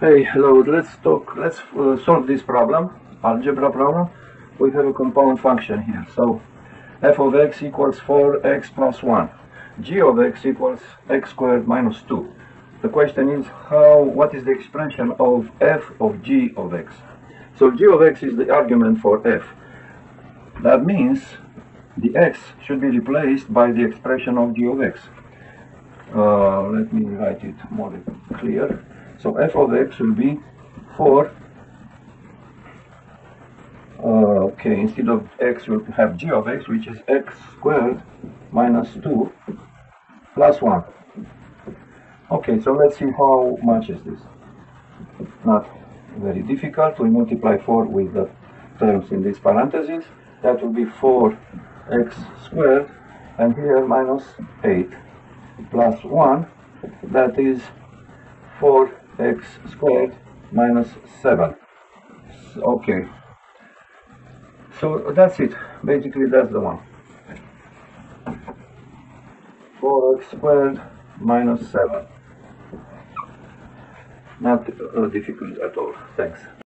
Hey, hello. Let's talk. Let's uh, solve this problem, algebra problem. We have a compound function here. So, f of x equals 4x plus 1. g of x equals x squared minus 2. The question is how? What is the expression of f of g of x? So g of x is the argument for f. That means the x should be replaced by the expression of g of x. Uh, let me write it more clear. So f of x will be 4. Uh, okay, instead of x, we'll have g of x, which is x squared minus 2 plus 1. Okay, so let's see how much is this. Not very difficult. We multiply 4 with the terms in these parentheses. That will be 4x squared, and here minus 8 plus 1. That is 4x squared minus 7. Okay. So that's it. Basically, that's the one. 4x squared minus 7. Not uh, difficult at all. Thanks.